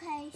Okay.